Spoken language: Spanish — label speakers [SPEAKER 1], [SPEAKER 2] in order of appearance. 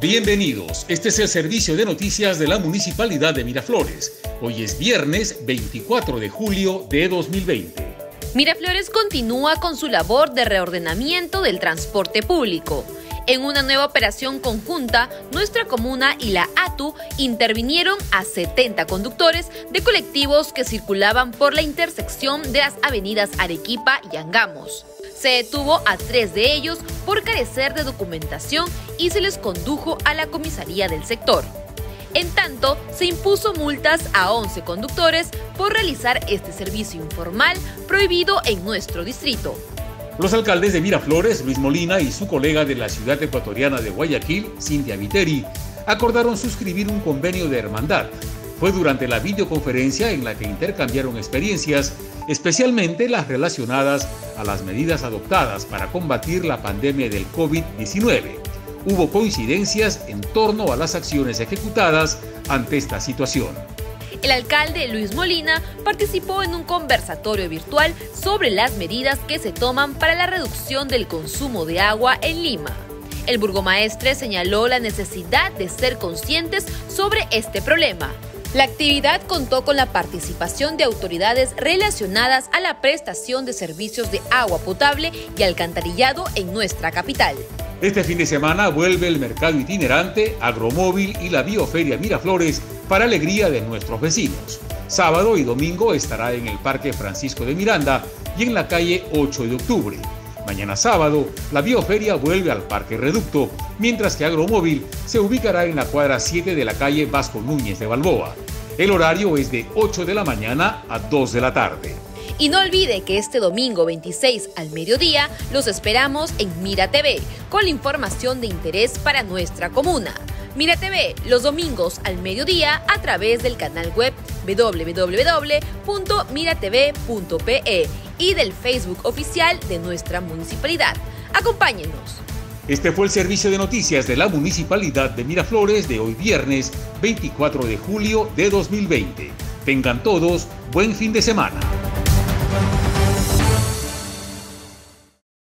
[SPEAKER 1] Bienvenidos, este es el servicio de noticias de la Municipalidad de Miraflores. Hoy es viernes 24 de julio de 2020.
[SPEAKER 2] Miraflores continúa con su labor de reordenamiento del transporte público. En una nueva operación conjunta, nuestra comuna y la ATU intervinieron a 70 conductores de colectivos que circulaban por la intersección de las avenidas Arequipa y Angamos. Se detuvo a tres de ellos por carecer de documentación y se les condujo a la comisaría del sector. En tanto, se impuso multas a 11 conductores por realizar este servicio informal prohibido en nuestro distrito.
[SPEAKER 1] Los alcaldes de Miraflores, Luis Molina y su colega de la ciudad ecuatoriana de Guayaquil, Cintia Viteri, acordaron suscribir un convenio de hermandad. Fue durante la videoconferencia en la que intercambiaron experiencias, especialmente las relacionadas a las medidas adoptadas para combatir la pandemia del COVID-19. Hubo coincidencias en torno a las acciones ejecutadas ante esta situación.
[SPEAKER 2] El alcalde Luis Molina participó en un conversatorio virtual sobre las medidas que se toman para la reducción del consumo de agua en Lima. El burgomaestre señaló la necesidad de ser conscientes sobre este problema. La actividad contó con la participación de autoridades relacionadas a la prestación de servicios de agua potable y alcantarillado en nuestra capital.
[SPEAKER 1] Este fin de semana vuelve el mercado itinerante, agromóvil y la bioferia Miraflores para alegría de nuestros vecinos. Sábado y domingo estará en el Parque Francisco de Miranda y en la calle 8 de octubre. Mañana sábado, la bioferia vuelve al Parque Reducto, mientras que Agromóvil se ubicará en la cuadra 7 de la calle Vasco Núñez de Balboa. El horario es de 8 de la mañana a 2 de la tarde.
[SPEAKER 2] Y no olvide que este domingo 26 al mediodía los esperamos en Mira TV con la información de interés para nuestra comuna. Mira TV los domingos al mediodía a través del canal web www.miratv.pe y del Facebook oficial de nuestra municipalidad. Acompáñenos.
[SPEAKER 1] Este fue el servicio de noticias de la Municipalidad de Miraflores de hoy viernes 24 de julio de 2020. Tengan todos buen fin de semana. Thank you.